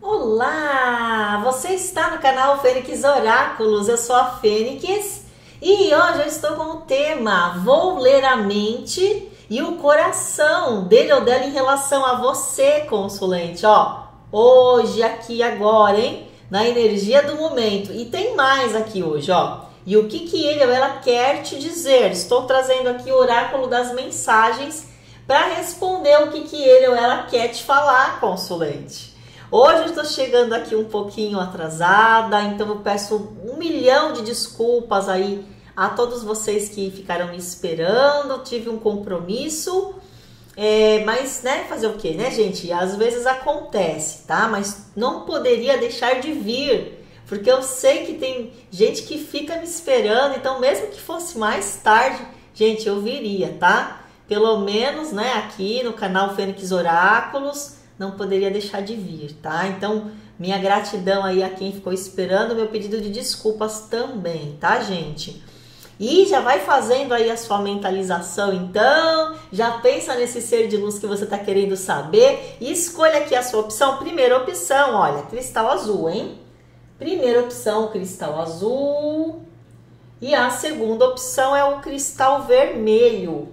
Olá! Você está no canal Fênix Oráculos, eu sou a Fênix e hoje eu estou com o tema Vou ler a mente e o coração dele ou dela em relação a você, consulente. Ó, hoje, aqui, agora, hein? Na energia do momento. E tem mais aqui hoje, ó. E o que, que ele ou ela quer te dizer? Estou trazendo aqui o oráculo das mensagens para responder o que, que ele ou ela quer te falar, consulente. Hoje eu estou chegando aqui um pouquinho atrasada, então eu peço um milhão de desculpas aí a todos vocês que ficaram me esperando. Tive um compromisso, é, mas né, fazer o que, né, gente? Às vezes acontece, tá? Mas não poderia deixar de vir, porque eu sei que tem gente que fica me esperando, então mesmo que fosse mais tarde, gente, eu viria, tá? Pelo menos, né, aqui no canal Fênix Oráculos não poderia deixar de vir, tá? Então, minha gratidão aí a quem ficou esperando, meu pedido de desculpas também, tá, gente? E já vai fazendo aí a sua mentalização, então, já pensa nesse ser de luz que você está querendo saber e escolha aqui a sua opção. Primeira opção, olha, cristal azul, hein? Primeira opção, cristal azul. E a segunda opção é o cristal vermelho.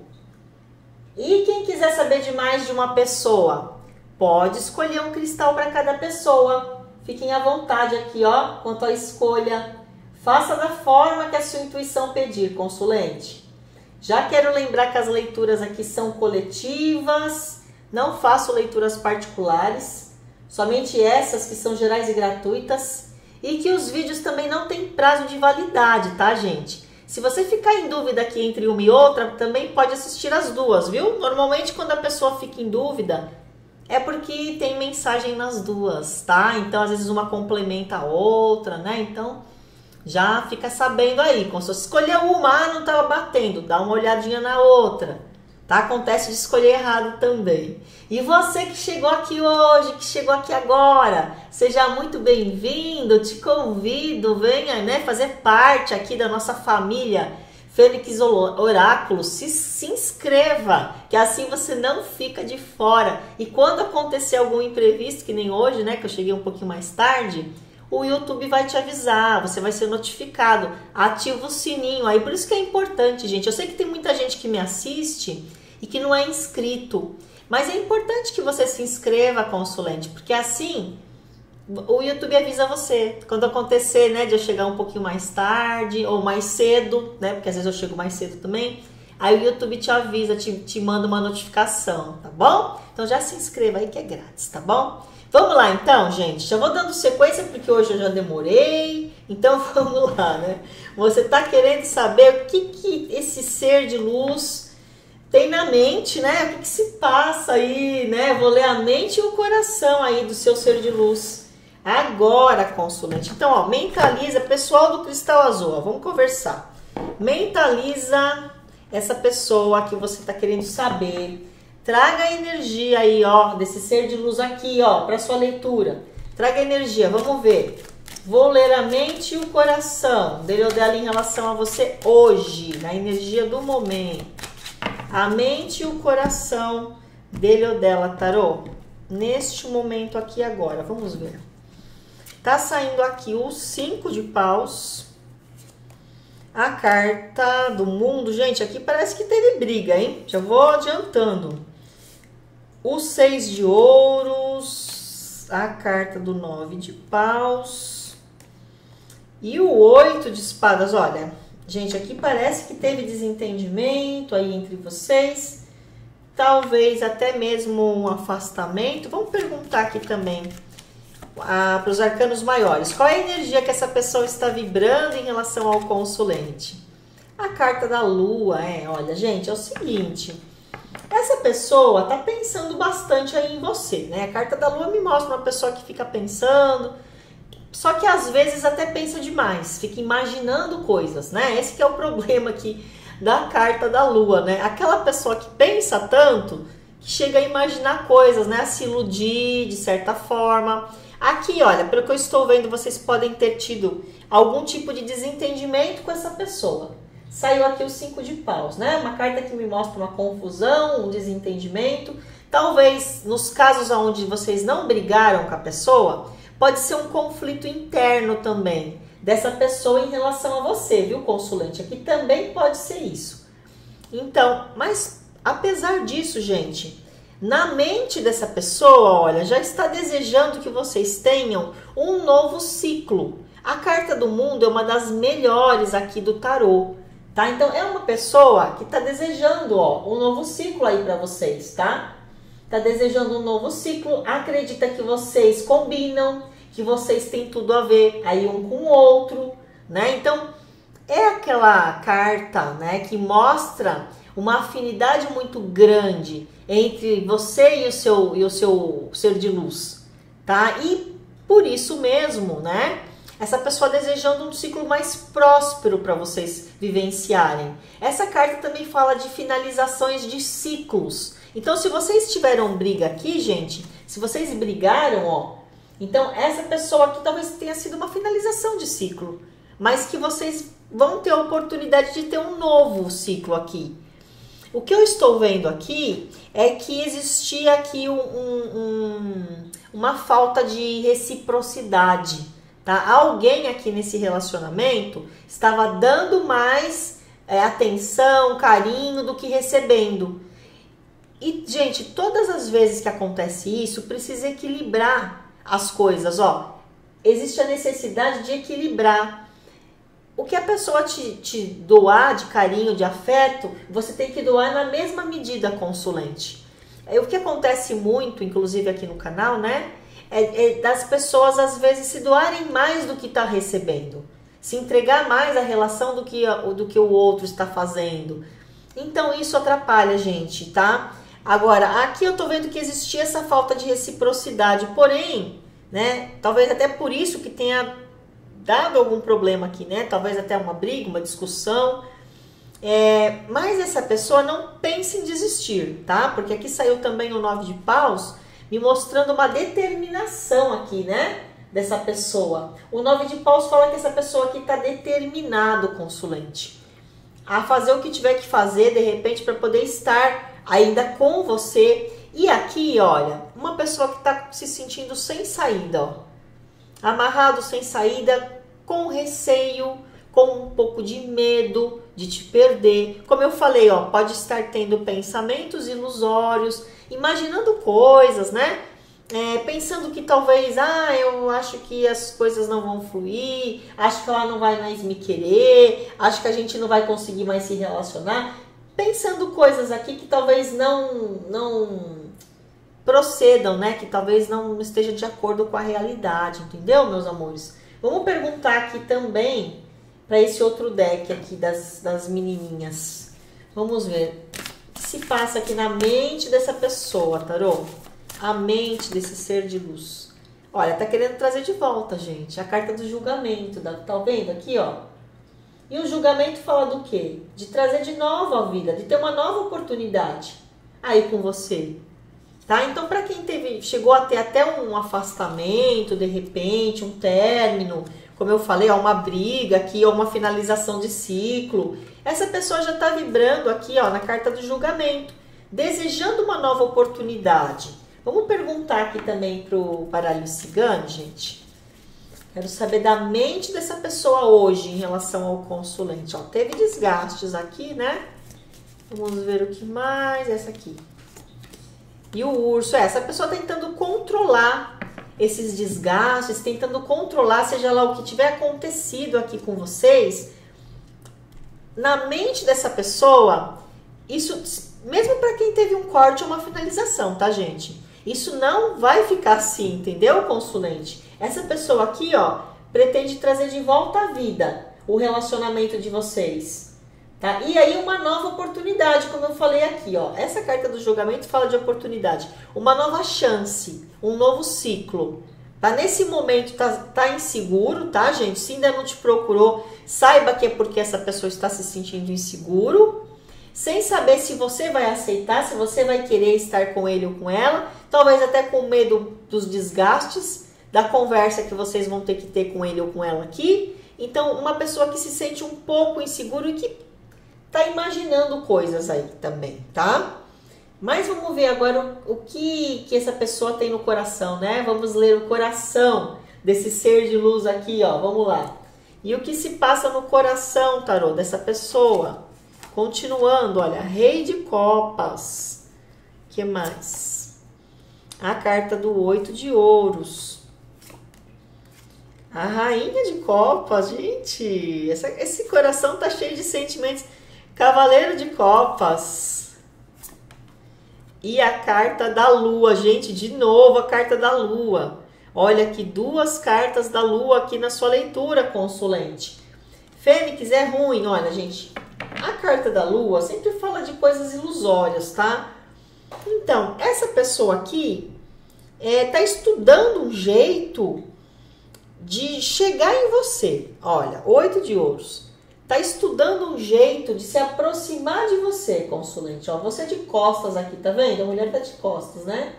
E quem quiser saber de mais de uma pessoa, Pode escolher um cristal para cada pessoa. Fiquem à vontade aqui, ó, quanto à escolha. Faça da forma que a sua intuição pedir, consulente. Já quero lembrar que as leituras aqui são coletivas, não faço leituras particulares, somente essas que são gerais e gratuitas, e que os vídeos também não têm prazo de validade, tá, gente? Se você ficar em dúvida aqui entre uma e outra, também pode assistir as duas, viu? Normalmente, quando a pessoa fica em dúvida, é porque tem mensagem nas duas, tá? Então, às vezes uma complementa a outra, né? Então, já fica sabendo aí. Quando você escolher uma, ah, não estava batendo, dá uma olhadinha na outra, tá? Acontece de escolher errado também. E você que chegou aqui hoje, que chegou aqui agora, seja muito bem-vindo, te convido, venha, né, fazer parte aqui da nossa família Fênix Oráculo, se, se inscreva, que assim você não fica de fora. E quando acontecer algum imprevisto, que nem hoje, né, que eu cheguei um pouquinho mais tarde, o YouTube vai te avisar, você vai ser notificado. Ativa o sininho aí, por isso que é importante, gente. Eu sei que tem muita gente que me assiste e que não é inscrito, mas é importante que você se inscreva, consulente, porque assim o YouTube avisa você quando acontecer, né, de eu chegar um pouquinho mais tarde ou mais cedo, né, porque às vezes eu chego mais cedo também. Aí o YouTube te avisa, te, te manda uma notificação, tá bom? Então já se inscreva aí que é grátis, tá bom? Vamos lá então, gente. Já vou dando sequência porque hoje eu já demorei. Então vamos lá, né? Você tá querendo saber o que, que esse ser de luz tem na mente, né? O que, que se passa aí, né? Vou ler a mente e o coração aí do seu ser de luz. Agora, consulente. Então, ó, mentaliza, pessoal do cristal azul, ó, vamos conversar. Mentaliza essa pessoa que você está querendo saber. Traga a energia aí, ó, desse ser de luz aqui, ó, para sua leitura. Traga energia, vamos ver. Vou ler a mente e o coração dele ou dela em relação a você hoje, na energia do momento. A mente e o coração dele ou dela, tarô, neste momento aqui agora. Vamos ver. Tá saindo aqui o cinco de paus. A carta do mundo. Gente, aqui parece que teve briga, hein? Já vou adiantando. O seis de ouros. A carta do nove de paus. E o oito de espadas. Olha, gente, aqui parece que teve desentendimento aí entre vocês. Talvez até mesmo um afastamento. Vamos perguntar aqui também para os arcanos maiores. Qual é a energia que essa pessoa está vibrando em relação ao consulente? A carta da lua, é, olha, gente, é o seguinte. Essa pessoa está pensando bastante aí em você, né? A carta da lua me mostra uma pessoa que fica pensando, só que às vezes até pensa demais, fica imaginando coisas, né? Esse é o problema aqui da carta da lua, né? Aquela pessoa que pensa tanto que chega a imaginar coisas, né? A se iludir de certa forma. Aqui, olha, pelo que eu estou vendo, vocês podem ter tido algum tipo de desentendimento com essa pessoa. Saiu aqui o cinco de paus, né? Uma carta que me mostra uma confusão, um desentendimento. Talvez nos casos onde vocês não brigaram com a pessoa, pode ser um conflito interno também dessa pessoa em relação a você, viu, consulente? Aqui também pode ser isso. Então, mas apesar disso, gente, na mente dessa pessoa, olha, já está desejando que vocês tenham um novo ciclo. A carta do mundo é uma das melhores aqui do tarô, tá? Então é uma pessoa que está desejando, ó, um novo ciclo aí para vocês, tá? Tá desejando um novo ciclo, acredita que vocês combinam, que vocês têm tudo a ver aí um com o outro, né? Então, é aquela carta, né, que mostra uma afinidade muito grande entre você e o seu e o seu ser de luz, tá? E por isso mesmo, né? Essa pessoa desejando um ciclo mais próspero para vocês vivenciarem. Essa carta também fala de finalizações de ciclos. Então, se vocês tiveram briga aqui, gente, se vocês brigaram, ó, então, essa pessoa aqui talvez tenha sido uma finalização de ciclo, mas que vocês vão ter a oportunidade de ter um novo ciclo aqui. O que eu estou vendo aqui é que existia aqui um, um, uma falta de reciprocidade, tá? Alguém aqui nesse relacionamento estava dando mais é, atenção, carinho do que recebendo. E, gente, todas as vezes que acontece isso, precisa equilibrar as coisas, ó. Existe a necessidade de equilibrar. O que a pessoa te, te doar de carinho, de afeto, você tem que doar na mesma medida, consulente. É, o que acontece muito, inclusive aqui no canal, né? É, é das pessoas às vezes se doarem mais do que está recebendo, se entregar mais à relação do que, do que o outro está fazendo. Então isso atrapalha a gente, tá? Agora, aqui eu tô vendo que existia essa falta de reciprocidade, porém, né, talvez até por isso que tenha dado algum problema aqui, né? Talvez até uma briga, uma discussão. É, mas essa pessoa não pense em desistir, tá? Porque aqui saiu também o nove de paus, me mostrando uma determinação aqui, né? Dessa pessoa. O nove de paus fala que essa pessoa aqui está determinado, consulente, a fazer o que tiver que fazer, de repente, para poder estar ainda com você. E aqui, olha, uma pessoa que está se sentindo sem saída, ó, amarrado sem saída, com receio, com um pouco de medo de te perder. Como eu falei, ó, pode estar tendo pensamentos ilusórios, imaginando coisas, né? É, pensando que talvez, ah, eu acho que as coisas não vão fluir, acho que ela não vai mais me querer, acho que a gente não vai conseguir mais se relacionar pensando coisas aqui que talvez não não procedam, né? Que talvez não esteja de acordo com a realidade, entendeu, meus amores? Vamos perguntar aqui também para esse outro deck aqui das, das menininhas. Vamos ver o que se passa aqui na mente dessa pessoa, tarô. A mente desse ser de luz. Olha, tá querendo trazer de volta, gente, a carta do julgamento. Tá vendo aqui, ó? E o julgamento fala do quê? De trazer de novo a vida, de ter uma nova oportunidade aí com você. Tá? Então, para quem teve, chegou a ter até um afastamento, de repente, um término, como eu falei, ó, uma briga aqui, ou uma finalização de ciclo, essa pessoa já está vibrando aqui, ó, na carta do julgamento, desejando uma nova oportunidade. Vamos perguntar aqui também para o baralho cigano, gente. Quero saber da mente dessa pessoa hoje em relação ao consulente. Ó, teve desgastes aqui, né? Vamos ver o que mais. Essa aqui. E o urso, é, essa pessoa tentando controlar esses desgastes, tentando controlar, seja lá o que tiver acontecido aqui com vocês. Na mente dessa pessoa, isso, mesmo para quem teve um corte ou uma finalização, tá, gente? Isso não vai ficar assim, entendeu, consulente? Essa pessoa aqui, ó, pretende trazer de volta à vida o relacionamento de vocês. Tá? E aí uma nova oportunidade, como eu falei aqui, ó. Essa carta do julgamento fala de oportunidade, uma nova chance, um novo ciclo. Tá nesse momento tá, tá inseguro, tá, gente? Se ainda não te procurou, saiba que é porque essa pessoa está se sentindo inseguro, sem saber se você vai aceitar, se você vai querer estar com ele ou com ela, talvez até com medo dos desgastes da conversa que vocês vão ter que ter com ele ou com ela aqui. Então, uma pessoa que se sente um pouco inseguro e que tá imaginando coisas aí também, tá? Mas vamos ver agora o, que, que essa pessoa tem no coração, né? Vamos ler o coração desse ser de luz aqui, ó. Vamos lá. E o que se passa no coração, tarô, dessa pessoa? Continuando, olha, Rei de Copas. que mais? A carta do Oito de Ouros. A Rainha de Copas, gente. Essa, esse coração tá cheio de sentimentos. Cavaleiro de Copas. E a carta da Lua, gente. De novo, a carta da Lua. Olha aqui, duas cartas da lua aqui na sua leitura, consulente. Fênix é ruim, olha, gente. A carta da lua sempre fala de coisas ilusórias, tá? Então, essa pessoa aqui é, tá estudando um jeito de chegar em você. Olha, oito de ouros. Tá estudando um jeito de se aproximar de você, consulente. Ó, você de costas aqui, tá vendo? A mulher tá de costas, né?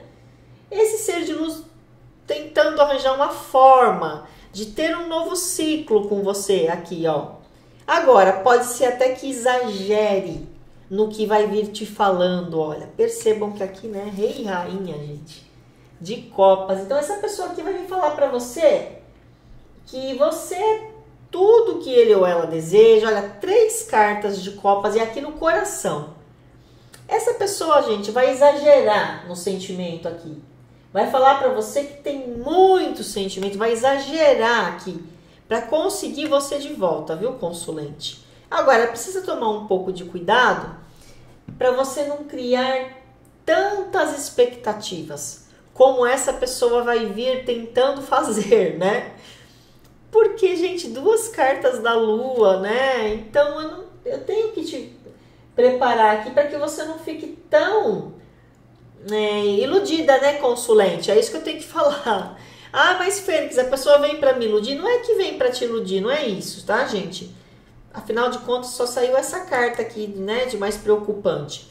Esse ser de luz tentando arranjar uma forma de ter um novo ciclo com você aqui, ó. Agora, pode ser até que exagere no que vai vir te falando, olha. Percebam que aqui, né, rei e rainha, gente, de copas. Então, essa pessoa aqui vai vir falar para você que você é tudo que ele ou ela deseja. Olha, três cartas de copas e aqui no coração. Essa pessoa, gente, vai exagerar no sentimento aqui vai falar para você que tem muito sentimento, vai exagerar aqui para conseguir você de volta, viu, consulente? Agora, precisa tomar um pouco de cuidado para você não criar tantas expectativas como essa pessoa vai vir tentando fazer, né? Porque, gente, duas cartas da lua, né? Então eu, não, eu tenho que te preparar aqui para que você não fique tão é, iludida, né, consulente? É isso que eu tenho que falar. Ah, mas Fênix, a pessoa vem para me iludir. Não é que vem para te iludir, não é isso, tá, gente? Afinal de contas, só saiu essa carta aqui, né, de mais preocupante.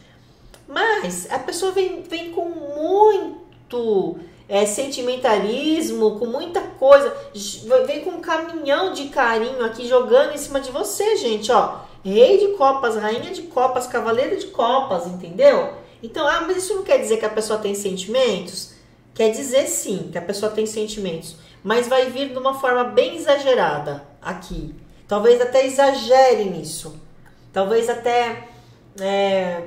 Mas a pessoa vem, vem com muito é, sentimentalismo, com muita coisa. Vem com um caminhão de carinho aqui jogando em cima de você, gente, ó. Rei de copas, rainha de copas, cavaleiro de copas, entendeu? Então, ah, mas isso não quer dizer que a pessoa tem sentimentos? Quer dizer sim que a pessoa tem sentimentos, mas vai vir de uma forma bem exagerada aqui. Talvez até exagere nisso. Talvez até é,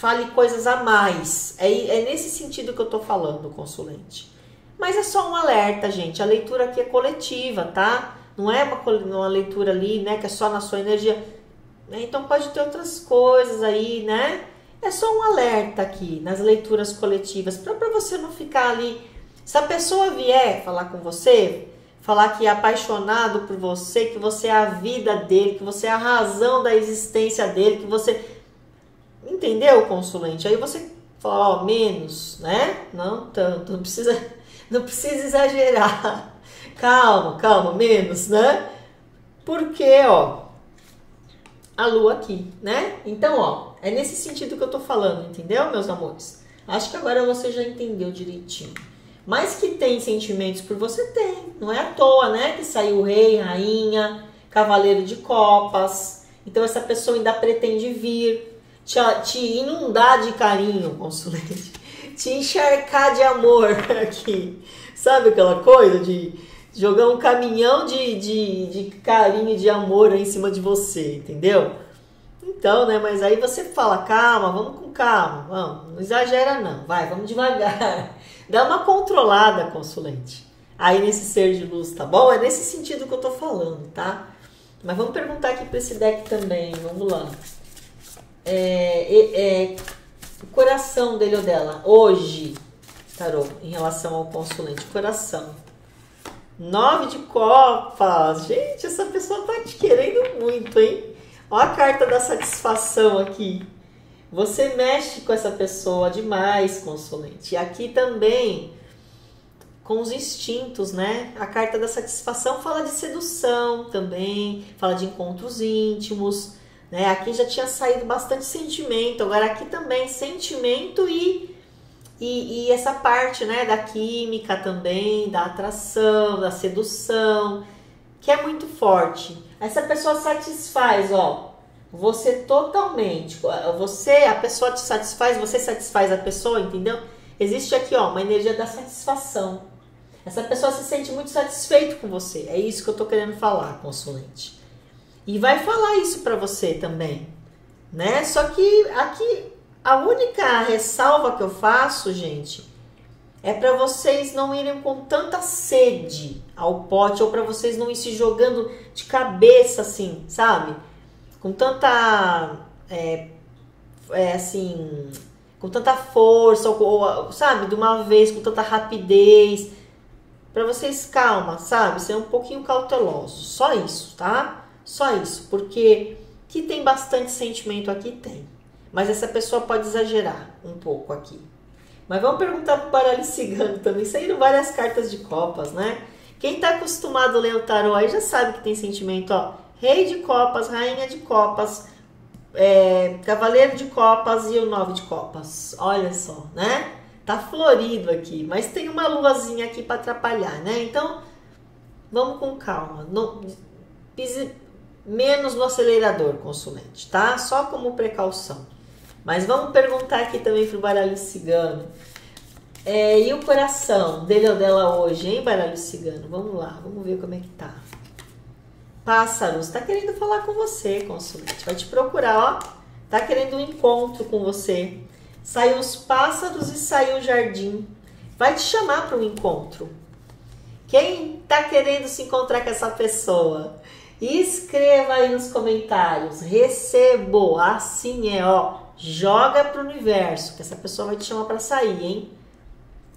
fale coisas a mais. É, é nesse sentido que eu tô falando, consulente. Mas é só um alerta, gente. A leitura aqui é coletiva, tá? Não é uma, uma leitura ali, né, que é só na sua energia. Então pode ter outras coisas aí, né? É só um alerta aqui nas leituras coletivas, para você não ficar ali. Se a pessoa vier falar com você, falar que é apaixonado por você, que você é a vida dele, que você é a razão da existência dele, que você. Entendeu, consulente? Aí você fala, ó, menos, né? Não tanto, não precisa, não precisa exagerar. Calma, calma, menos, né? Porque, ó, a lua aqui, né? Então, ó, é nesse sentido que eu tô falando, entendeu, meus amores? Acho que agora você já entendeu direitinho. Mas que tem sentimentos por você, tem. Não é à toa, né? Que saiu rei, rainha, cavaleiro de copas. Então essa pessoa ainda pretende vir, te, te inundar de carinho, consulente. Te encharcar de amor aqui. Sabe aquela coisa de jogar um caminhão de, de, de carinho, de amor em cima de você, entendeu? Então, né? Mas aí você fala, calma, vamos com calma, vamos, não exagera não, vai, vamos devagar. Dá uma controlada, consulente. Aí nesse ser de luz, tá bom? É nesse sentido que eu tô falando, tá? Mas vamos perguntar aqui para esse deck também, vamos lá. É, é, é, o coração dele ou dela, hoje, tarô, em relação ao consulente, coração. Nove de copas. Gente, essa pessoa tá te querendo muito, hein? Olha a carta da satisfação aqui. Você mexe com essa pessoa demais, consulente. E aqui também com os instintos, né? A carta da satisfação fala de sedução também, fala de encontros íntimos, né? Aqui já tinha saído bastante sentimento, agora aqui também sentimento e, e, e essa parte, né, da química também, da atração, da sedução, que é muito forte. Essa pessoa satisfaz, ó, você totalmente, você, a pessoa te satisfaz, você satisfaz a pessoa, entendeu? Existe aqui, ó, uma energia da satisfação. Essa pessoa se sente muito satisfeito com você. É isso que eu tô querendo falar, consulente. E vai falar isso para você também, né? Só que aqui a única ressalva que eu faço, gente, é para vocês não irem com tanta sede ao pote ou para vocês não ir se jogando de cabeça assim, sabe? Com tanta é, é assim, com tanta força ou, sabe, de uma vez com tanta rapidez, para vocês calma, sabe? Ser um pouquinho cautelosos, só isso, tá? Só isso, porque que tem bastante sentimento aqui tem, mas essa pessoa pode exagerar um pouco aqui. Mas vamos perguntar pro baralho cigano também. Saíram várias cartas de copas, né? Quem tá acostumado a ler o tarô aí já sabe que tem sentimento, ó. Rei de copas, rainha de copas, é, cavaleiro de copas e o nove de copas. Olha só, né? Tá florido aqui, mas tem uma luazinha aqui para atrapalhar, né? Então, vamos com calma. Não, menos no acelerador, consulente, tá? Só como precaução. Mas vamos perguntar aqui também pro baralho cigano. É, e o coração dele ou dela hoje, hein, baralho cigano? Vamos lá, vamos ver como é que tá. Pássaros, tá querendo falar com você, consulente. Vai te procurar, ó. Tá querendo um encontro com você. Saiu os pássaros e saiu o jardim. Vai te chamar para um encontro. Quem tá querendo se encontrar com essa pessoa? Escreva aí nos comentários. Recebo, assim é, ó joga para o universo, que essa pessoa vai te chamar para sair, hein?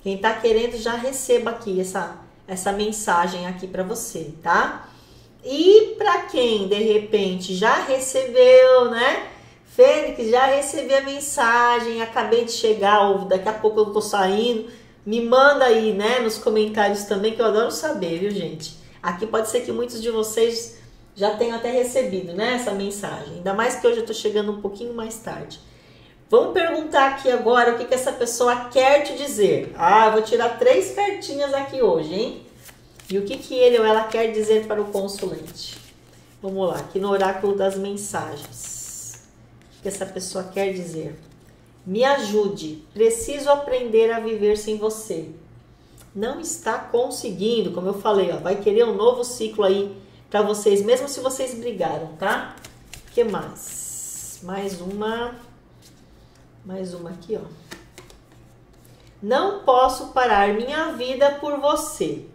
Quem está querendo já receba aqui essa, essa mensagem aqui para você, tá? E para quem de repente já recebeu, né? Fênix, já recebi a mensagem, acabei de chegar, ou daqui a pouco eu tô saindo. Me manda aí, né, nos comentários também, que eu adoro saber, viu, gente? Aqui pode ser que muitos de vocês já tenham até recebido, né, essa mensagem. Ainda mais que hoje eu tô chegando um pouquinho mais tarde. Vamos perguntar aqui agora o que, que essa pessoa quer te dizer. Ah, vou tirar três cartinhas aqui hoje, hein? E o que, que ele ou ela quer dizer para o consulente? Vamos lá, aqui no oráculo das mensagens. O que essa pessoa quer dizer? Me ajude, preciso aprender a viver sem você. Não está conseguindo, como eu falei, ó, vai querer um novo ciclo aí para vocês, mesmo se vocês brigaram, tá? O que mais? Mais uma. Mais uma aqui, ó. Não posso parar minha vida por você.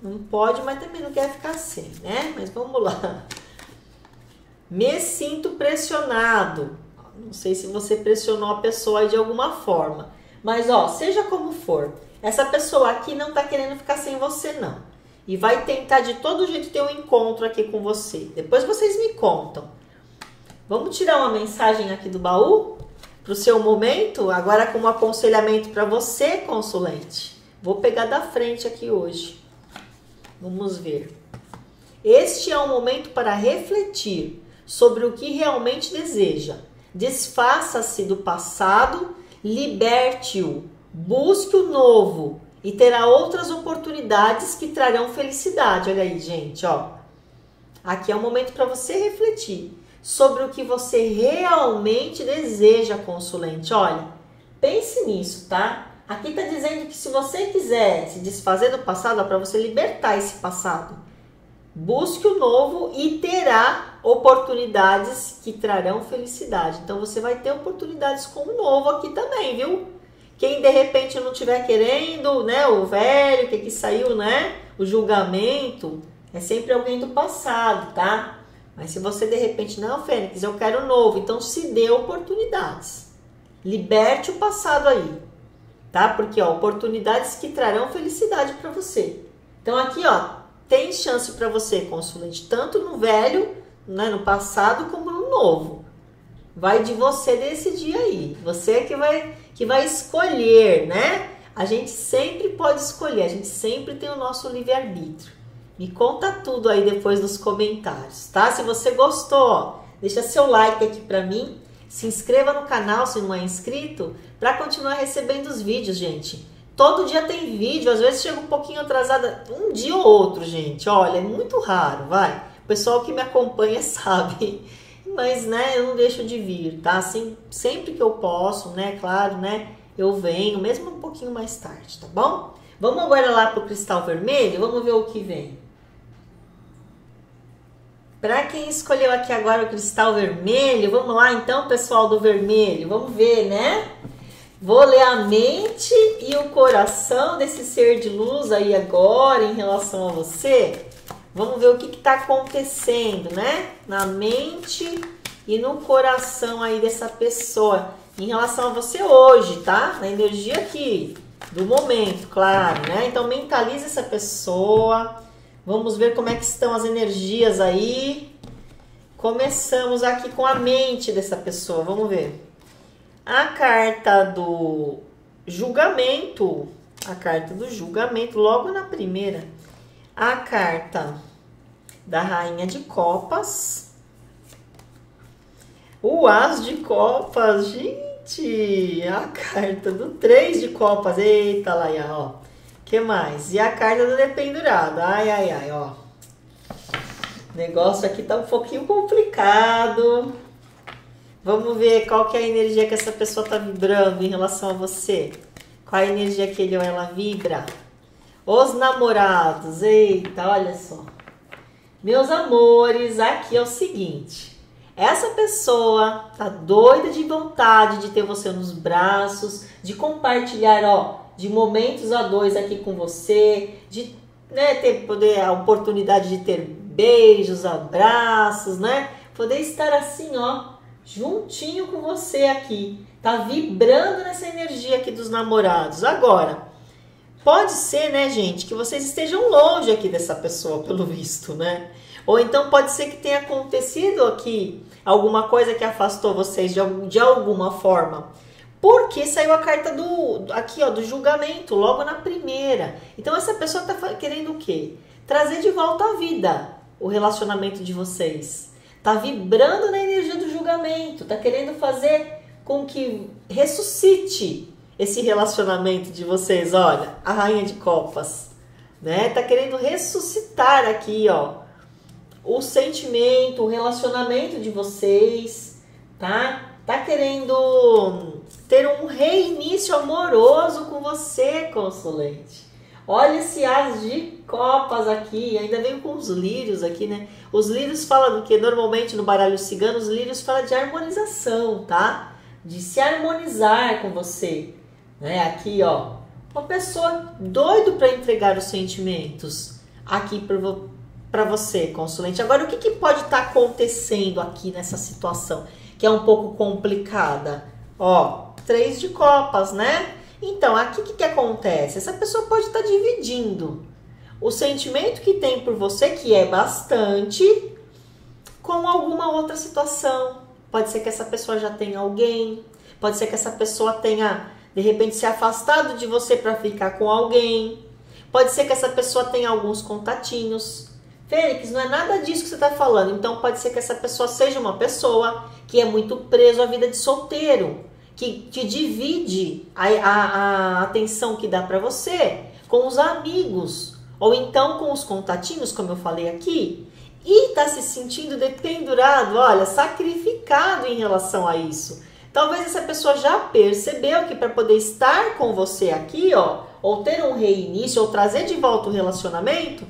Não pode, mas também não quer ficar sem, né? Mas vamos lá. Me sinto pressionado. Não sei se você pressionou a pessoa de alguma forma. Mas, ó, seja como for, essa pessoa aqui não tá querendo ficar sem você, não. E vai tentar de todo jeito ter um encontro aqui com você. Depois vocês me contam. Vamos tirar uma mensagem aqui do baú? para o seu momento, agora como aconselhamento para você, consulente. Vou pegar da frente aqui hoje. Vamos ver. Este é um momento para refletir sobre o que realmente deseja. Desfaça-se do passado, liberte-o, busque o novo e terá outras oportunidades que trarão felicidade. Olha aí, gente, ó. Aqui é o um momento para você refletir sobre o que você realmente deseja, consulente. Olha, pense nisso, tá? Aqui está dizendo que se você quiser se desfazer do passado, é para você libertar esse passado. Busque o novo e terá oportunidades que trarão felicidade. Então você vai ter oportunidades com o novo aqui também, viu? Quem de repente não estiver querendo, né, o velho, que que saiu, né, o julgamento, é sempre alguém do passado, tá? Mas se você de repente, não, Fênix, eu quero novo, então se dê oportunidades. Liberte o passado aí, tá? Porque, ó, oportunidades que trarão felicidade para você. Então aqui, ó, tem chance para você, consulente, tanto no velho, né, no passado, como no novo. Vai de você decidir aí. Você é que vai, que vai escolher, né? A gente sempre pode escolher, a gente sempre tem o nosso livre-arbítrio. Me conta tudo aí depois nos comentários, tá? Se você gostou, deixa seu like aqui pra mim, se inscreva no canal se não é inscrito, para continuar recebendo os vídeos, gente. Todo dia tem vídeo, às vezes chega um pouquinho atrasada, um dia ou outro, gente. Olha, é muito raro, vai. O pessoal que me acompanha sabe. Mas né, eu não deixo de vir, tá? Assim, sempre que eu posso, né, claro, né, eu venho, mesmo um pouquinho mais tarde, tá bom? Vamos agora lá pro cristal vermelho, vamos ver o que vem. Para quem escolheu aqui agora o cristal vermelho, vamos lá então, pessoal do vermelho, vamos ver, né? Vou ler a mente e o coração desse ser de luz aí agora em relação a você. Vamos ver o que está acontecendo, né? Na mente e no coração aí dessa pessoa em relação a você hoje, tá? Na energia aqui do momento, claro, né? Então mentalize essa pessoa. Vamos ver como é que estão as energias aí. Começamos aqui com a mente dessa pessoa. Vamos ver. A carta do julgamento, a carta do julgamento, logo na primeira, a carta da rainha de copas, o as de copas, gente, a carta do três de copas, eita lá, ó, que mais? E a carta do dependurado, ai, ai, ai, ó, o negócio aqui tá um pouquinho complicado, Vamos ver qual que é a energia que essa pessoa está vibrando em relação a você. Qual a energia que ele ou ela vibra. Os namorados, eita, olha só. Meus amores, aqui é o seguinte. Essa pessoa tá doida de vontade de ter você nos braços, de compartilhar, ó, de momentos a dois aqui com você, de né, ter poder a oportunidade de ter beijos, abraços, né? Poder estar assim, ó, juntinho com você aqui, tá vibrando nessa energia aqui dos namorados. Agora, pode ser, né, gente, que vocês estejam longe aqui dessa pessoa, pelo visto, né? Ou então pode ser que tenha acontecido aqui alguma coisa que afastou vocês de, de alguma forma. Porque saiu a carta do aqui, ó, do julgamento, logo na primeira. Então essa pessoa tá querendo o quê? Trazer de volta à vida o relacionamento de vocês tá vibrando na energia do julgamento, tá querendo fazer com que ressuscite esse relacionamento de vocês. Olha, a rainha de copas, né? Tá querendo ressuscitar aqui, ó, o sentimento, o relacionamento de vocês, tá? Tá querendo ter um reinício amoroso com você, consulente. Olha esse as de copas aqui, ainda veio com os lírios aqui, né? Os lírios falam do que normalmente no baralho cigano, os lírios falam de harmonização, tá? De se harmonizar com você, né? Aqui, ó, uma pessoa doido para entregar os sentimentos aqui para você, consulente. Agora, o que, que pode estar tá acontecendo aqui nessa situação que é um pouco complicada? Ó, três de copas, né? Então, aqui o que, que acontece? Essa pessoa pode estar tá dividindo o sentimento que tem por você, que é bastante, com alguma outra situação. Pode ser que essa pessoa já tenha alguém, pode ser que essa pessoa tenha, de repente, se afastado de você para ficar com alguém, pode ser que essa pessoa tenha alguns contatinhos. Fênix, não é nada disso que você está falando. Então, pode ser que essa pessoa seja uma pessoa que é muito preso à vida de solteiro que te divide a, a, a atenção que dá para você com os amigos ou então com os contatinhos, como eu falei aqui, e está se sentindo dependurado, olha, sacrificado em relação a isso. Talvez essa pessoa já percebeu que para poder estar com você aqui, ó, ou ter um reinício, ou trazer de volta o relacionamento,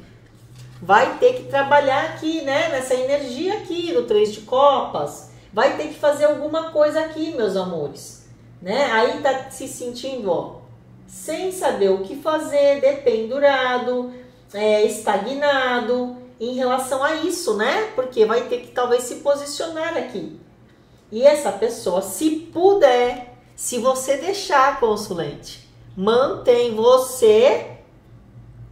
vai ter que trabalhar aqui, né, nessa energia aqui do Três de Copas. Vai ter que fazer alguma coisa aqui, meus amores né? Aí tá se sentindo, ó, sem saber o que fazer, dependurado, é, estagnado em relação a isso, né? Porque vai ter que talvez se posicionar aqui. E essa pessoa, se puder, se você deixar, consulente, mantém você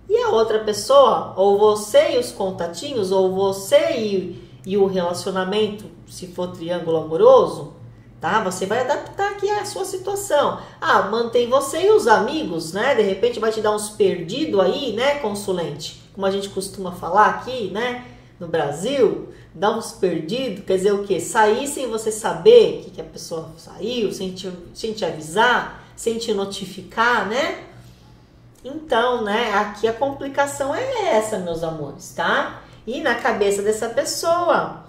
e a outra pessoa, ou você e os contatinhos, ou você e, e o relacionamento, se for triângulo amoroso, tá? Você vai adaptar aqui a sua situação. Ah, mantém você e os amigos, né? De repente vai te dar uns perdidos aí, né, consulente? Como a gente costuma falar aqui, né, no Brasil, dá uns perdidos, quer dizer o quê? Sair sem você saber que, que a pessoa saiu, sem te, sem te avisar, sem te notificar, né? Então, né, aqui a complicação é essa, meus amores, tá? E na cabeça dessa pessoa,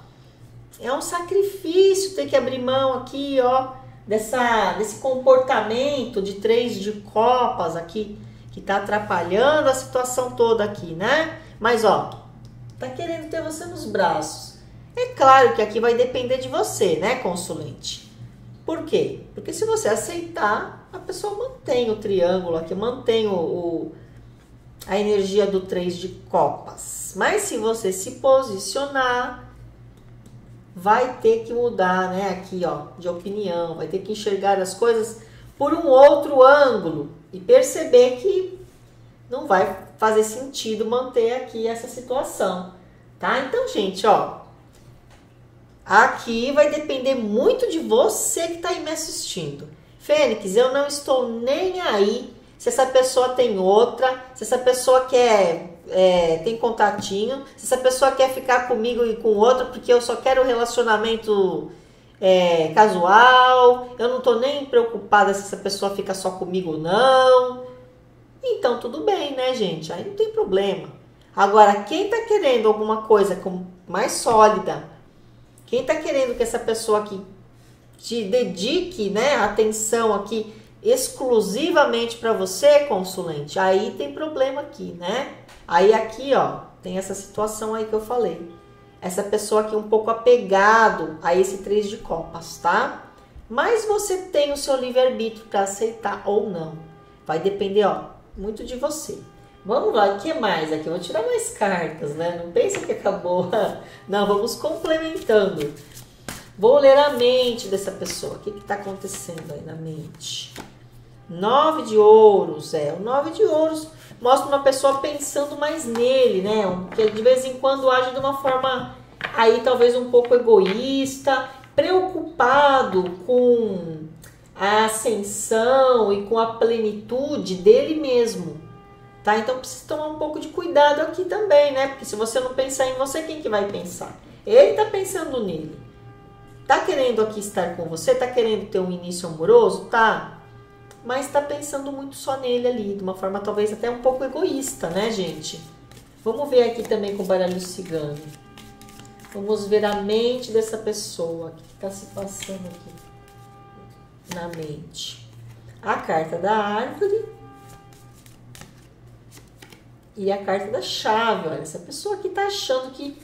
É um sacrifício ter que abrir mão aqui, ó, dessa, desse comportamento de três de copas aqui, que tá atrapalhando a situação toda aqui, né? Mas, ó, tá querendo ter você nos braços. É claro que aqui vai depender de você, né, consulente? Por quê? Porque se você aceitar, a pessoa mantém o triângulo aqui, mantém o, o a energia do três de copas. Mas se você se posicionar, vai ter que mudar, né, aqui, ó, de opinião, vai ter que enxergar as coisas por um outro ângulo e perceber que não vai fazer sentido manter aqui essa situação, tá? Então, gente, ó, aqui vai depender muito de você que está aí me assistindo. Fênix, eu não estou nem aí se essa pessoa tem outra, se essa pessoa quer é, tem contatinho, se essa pessoa quer ficar comigo e com outra porque eu só quero relacionamento é, casual, eu não tô nem preocupada se essa pessoa fica só comigo ou não. Então tudo bem, né, gente? Aí não tem problema. Agora, quem tá querendo alguma coisa mais sólida, quem tá querendo que essa pessoa aqui te dedique, né, atenção aqui exclusivamente para você, consulente, aí tem problema aqui, né? Aí aqui, ó, tem essa situação aí que eu falei. Essa pessoa aqui um pouco apegado a esse três de copas, tá? Mas você tem o seu livre-arbítrio para aceitar ou não. Vai depender, ó, muito de você. Vamos lá, o que mais aqui? Vou tirar mais cartas, né? Não pensa que acabou. Não, vamos complementando. Vou ler a mente dessa pessoa. O que está acontecendo aí na mente? Nove de ouros, é. O nove de ouros mostra uma pessoa pensando mais nele, né? Que de vez em quando age de uma forma aí talvez um pouco egoísta, preocupado com a ascensão e com a plenitude dele mesmo. Tá? Então precisa tomar um pouco de cuidado aqui também, né? Porque se você não pensar em você, quem que vai pensar? Ele tá pensando nele. Tá querendo aqui estar com você? Tá querendo ter um início amoroso? Tá mas está pensando muito só nele ali, de uma forma talvez até um pouco egoísta, né, gente? Vamos ver aqui também com o baralho cigano. Vamos ver a mente dessa pessoa. O que está se passando aqui na mente? A carta da árvore e a carta da chave. Olha, essa pessoa aqui está achando que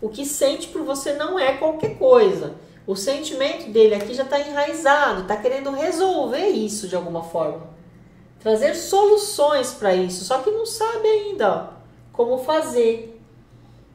o que sente por você não é qualquer coisa o sentimento dele aqui já está enraizado, está querendo resolver isso de alguma forma. Trazer soluções para isso, só que não sabe ainda ó, como fazer.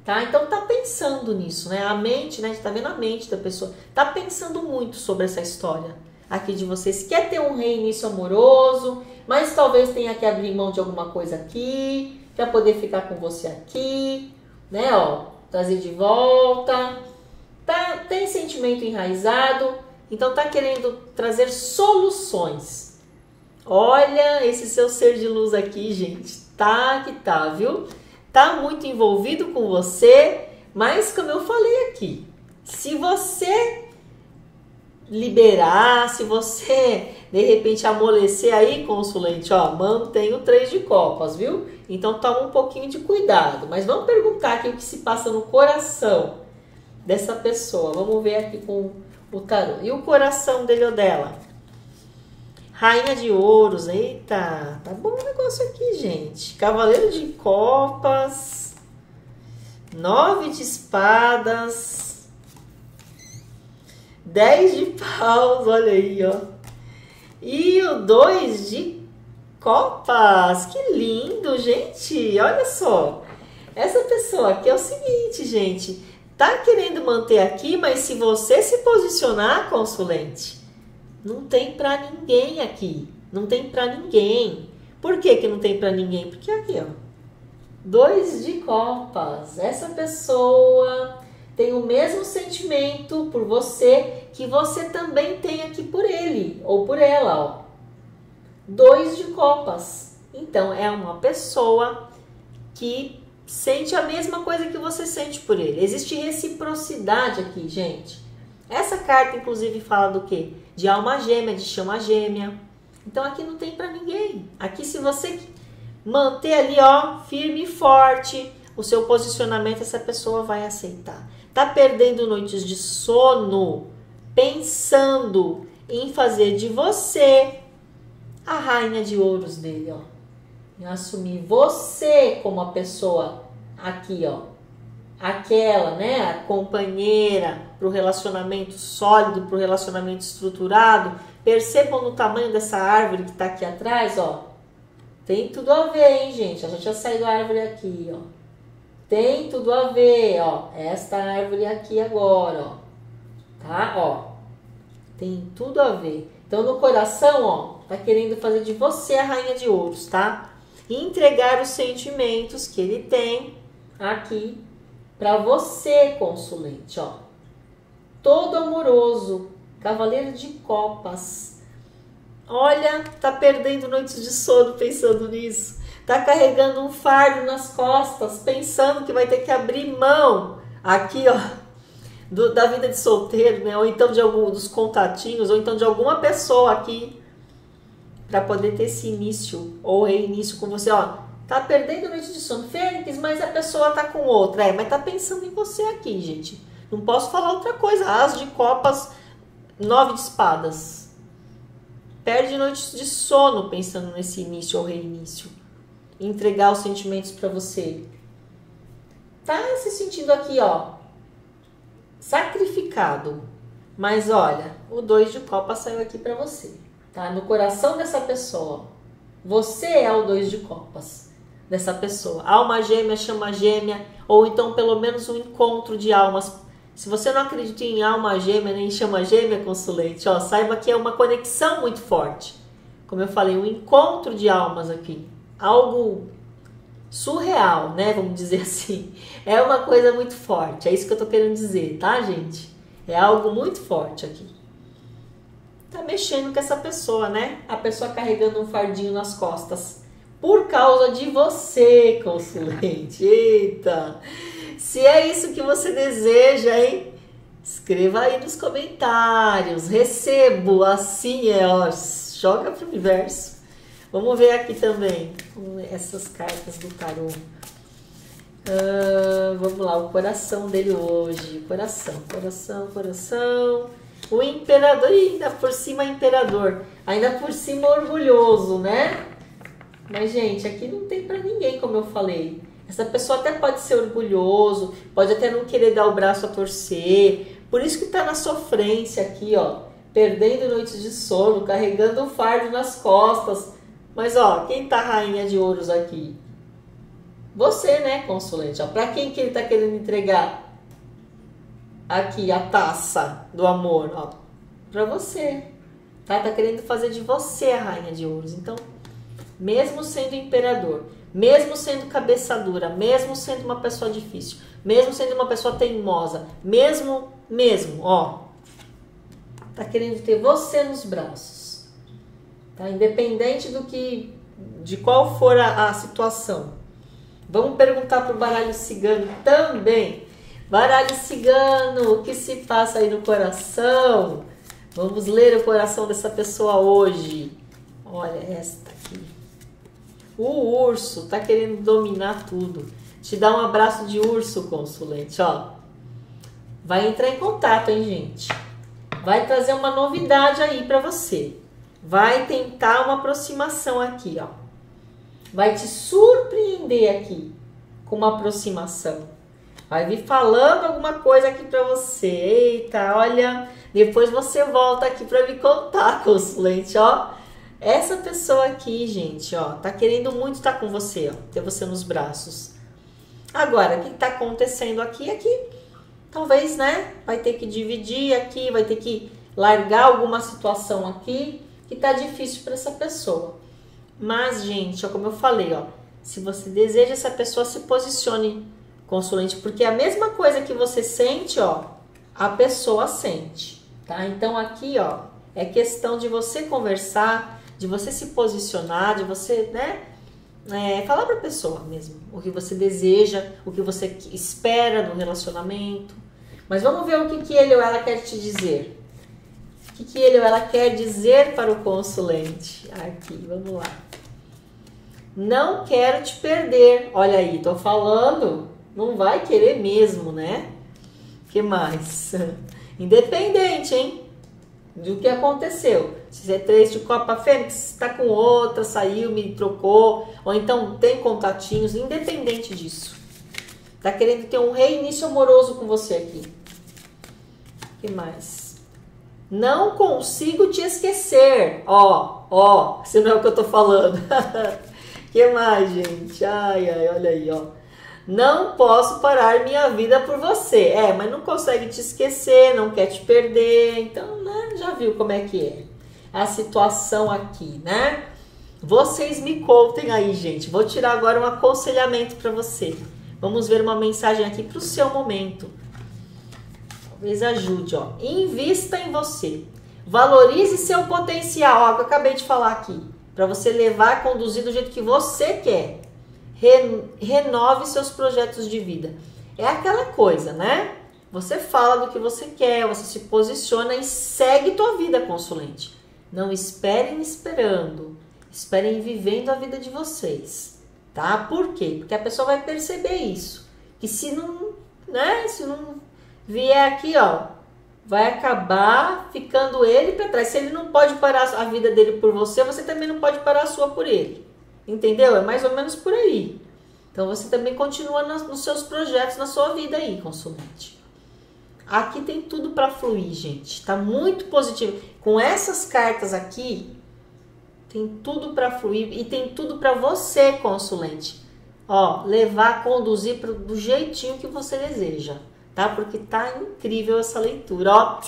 Tá? Então tá pensando nisso, né? A mente, né? A gente tá vendo a mente da pessoa. Tá pensando muito sobre essa história aqui de vocês. Quer ter um reinício amoroso, mas talvez tenha que abrir mão de alguma coisa aqui para poder ficar com você aqui, né? Ó, trazer de volta tá, tem sentimento enraizado, então tá querendo trazer soluções. Olha esse seu ser de luz aqui, gente. Tá que tá, viu? Tá muito envolvido com você, mas como eu falei aqui, se você liberar, se você de repente amolecer aí, consulente, ó, mantém o três de copas, viu? Então toma um pouquinho de cuidado, mas vamos perguntar aqui o que se passa no coração dessa pessoa. Vamos ver aqui com o tarô. E o coração dele ou dela? Rainha de ouros. Eita, tá bom o negócio aqui, gente. Cavaleiro de copas. Nove de espadas. Dez de paus, olha aí, ó. E o dois de copas. Que lindo, gente. Olha só. Essa pessoa aqui é o seguinte, gente tá querendo manter aqui, mas se você se posicionar, consulente, não tem para ninguém aqui. Não tem para ninguém. Por que, que não tem para ninguém? Porque aqui, ó. Dois de copas. Essa pessoa tem o mesmo sentimento por você que você também tem aqui por ele ou por ela, ó. Dois de copas. Então é uma pessoa que sente a mesma coisa que você sente por ele. Existe reciprocidade aqui, gente. Essa carta, inclusive, fala do quê? De alma gêmea, de chama gêmea. Então aqui não tem para ninguém. Aqui, se você manter ali, ó, firme e forte o seu posicionamento, essa pessoa vai aceitar. Tá perdendo noites de sono pensando em fazer de você a rainha de ouros dele, ó. Em assumir você como a pessoa aqui, ó. Aquela, né, a companheira para o relacionamento sólido, para o relacionamento estruturado. Percebam no tamanho dessa árvore que está aqui atrás, ó. Tem tudo a ver, hein, gente? A gente já saiu da árvore aqui, ó. Tem tudo a ver, ó. Esta árvore aqui agora, ó. Tá? Ó. Tem tudo a ver. Então, no coração, ó, tá querendo fazer de você a rainha de ouros, tá? E entregar os sentimentos que ele tem aqui para você, consulente, ó. Todo amoroso, cavaleiro de copas. Olha, tá perdendo noites de sono pensando nisso. Tá carregando um fardo nas costas, pensando que vai ter que abrir mão aqui, ó, do, da vida de solteiro, né? Ou então de algum dos contatinhos, ou então de alguma pessoa aqui para poder ter esse início ou reinício com você, ó. Tá perdendo noite de sono, Fênix, mas a pessoa tá com outra, é, mas tá pensando em você aqui, gente. Não posso falar outra coisa. As de copas, nove de espadas. Perde noites de sono pensando nesse início ou reinício entregar os sentimentos para você. Tá se sentindo aqui, ó, sacrificado. Mas olha, o dois de copa saiu aqui para você, tá? No coração dessa pessoa. Você é o dois de copas dessa pessoa. Alma gêmea, chama gêmea, ou então pelo menos um encontro de almas. Se você não acredita em alma gêmea nem chama gêmea, consulente, ó, saiba que é uma conexão muito forte. Como eu falei, um encontro de almas aqui algo surreal, né? Vamos dizer assim. É uma coisa muito forte. É isso que eu tô querendo dizer, tá, gente? É algo muito forte aqui. Tá mexendo com essa pessoa, né? A pessoa carregando um fardinho nas costas. Por causa de você, consulente. Eita! Se é isso que você deseja, hein? Escreva aí nos comentários. Recebo, assim é, ó. Joga pro universo. Vamos ver aqui também essas cartas do tarô. Uh, vamos lá, o coração dele hoje. Coração, coração, coração. O imperador, e ainda por cima imperador. Ainda por cima orgulhoso, né? Mas, gente, aqui não tem para ninguém, como eu falei. Essa pessoa até pode ser orgulhoso, pode até não querer dar o braço a torcer. Por isso que tá na sofrência aqui, ó. Perdendo noites de sono, carregando um fardo nas costas mas ó, quem tá rainha de ouros aqui? Você, né, consulente? Ó, pra quem que ele tá querendo entregar aqui a taça do amor? Ó, pra você. Tá? Tá querendo fazer de você a rainha de ouros. Então, mesmo sendo imperador, mesmo sendo cabeça dura, mesmo sendo uma pessoa difícil, mesmo sendo uma pessoa teimosa, mesmo, mesmo, ó, tá querendo ter você nos braços. Tá? Independente do que, de qual for a, a situação. Vamos perguntar para o baralho cigano também. Baralho cigano, o que se passa aí no coração? Vamos ler o coração dessa pessoa hoje. Olha esta aqui. O urso tá querendo dominar tudo. Te dá um abraço de urso, consulente, ó. Vai entrar em contato, hein, gente? Vai trazer uma novidade aí para você vai tentar uma aproximação aqui, ó. Vai te surpreender aqui com uma aproximação. Vai vir falando alguma coisa aqui para você. Eita, olha, depois você volta aqui para me contar, consulente, ó. Essa pessoa aqui, gente, ó, tá querendo muito estar com você, ó, ter você nos braços. Agora, o que tá acontecendo aqui é que talvez, né, vai ter que dividir aqui, vai ter que largar alguma situação aqui que tá difícil para essa pessoa. Mas, gente, ó, como eu falei, ó, se você deseja essa pessoa se posicione consulente, porque é a mesma coisa que você sente, ó, a pessoa sente, tá? Então aqui, ó, é questão de você conversar, de você se posicionar, de você, né, é, falar para a pessoa mesmo o que você deseja, o que você espera do relacionamento. Mas vamos ver o que, que ele ou ela quer te dizer. O que, que ele ou ela quer dizer para o consulente? Aqui, vamos lá. Não quero te perder. Olha aí, tô falando. Não vai querer mesmo, né? que mais? Independente, hein? Do que aconteceu. Se você é três de Copa Fênix, está com outra, saiu, me trocou, ou então tem contatinhos, independente disso. Tá querendo ter um reinício amoroso com você aqui. que mais? Não consigo te esquecer. Ó, ó, se não é o que eu tô falando. que mais, gente? Ai, ai, olha aí, ó. Não posso parar minha vida por você. É, mas não consegue te esquecer, não quer te perder. Então, né, já viu como é que é a situação aqui, né? Vocês me contem aí, gente. Vou tirar agora um aconselhamento para você. Vamos ver uma mensagem aqui para o seu momento. Talvez ajude, ó. Invista em você. Valorize seu potencial, ó, que eu acabei de falar aqui. Para você levar, conduzir do jeito que você quer renove seus projetos de vida. É aquela coisa, né? Você fala do que você quer, você se posiciona e segue tua vida, consulente. Não esperem esperando, esperem vivendo a vida de vocês, tá? Por quê? Porque a pessoa vai perceber isso. Que se não, né, se não vier aqui, ó, vai acabar ficando ele para trás. Se ele não pode parar a vida dele por você, você também não pode parar a sua por ele. Entendeu? É mais ou menos por aí. Então você também continua nos seus projetos, na sua vida aí, consulente. Aqui tem tudo para fluir, gente. Tá muito positivo. Com essas cartas aqui, tem tudo para fluir e tem tudo para você, consulente. Ó, levar, conduzir pro, do jeitinho que você deseja, tá? Porque tá incrível essa leitura, ó.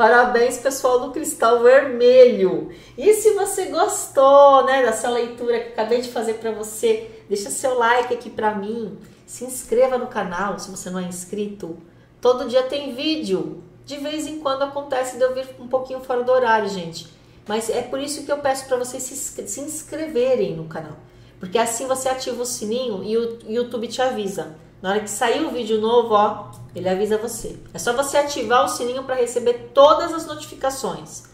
Parabéns, pessoal do Cristal Vermelho. E se você gostou, né, dessa leitura que acabei de fazer para você, deixa seu like aqui para mim. Se inscreva no canal se você não é inscrito. Todo dia tem vídeo. De vez em quando acontece de eu vir um pouquinho fora do horário, gente. Mas é por isso que eu peço para vocês se, se inscreverem no canal. Porque assim você ativa o sininho e o YouTube te avisa. Na hora que sair o vídeo novo, ó, ele avisa você. É só você ativar o sininho para receber todas as notificações.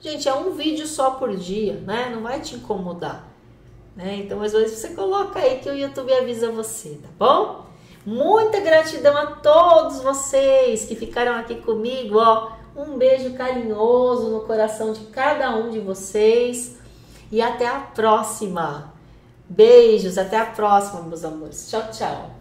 Gente, é um vídeo só por dia, né? Não vai te incomodar. Né? Então, às vezes você coloca aí que o YouTube avisa você, tá bom? Muita gratidão a todos vocês que ficaram aqui comigo, ó. Um beijo carinhoso no coração de cada um de vocês. E até a próxima. Beijos, até a próxima, meus amores. Tchau, tchau.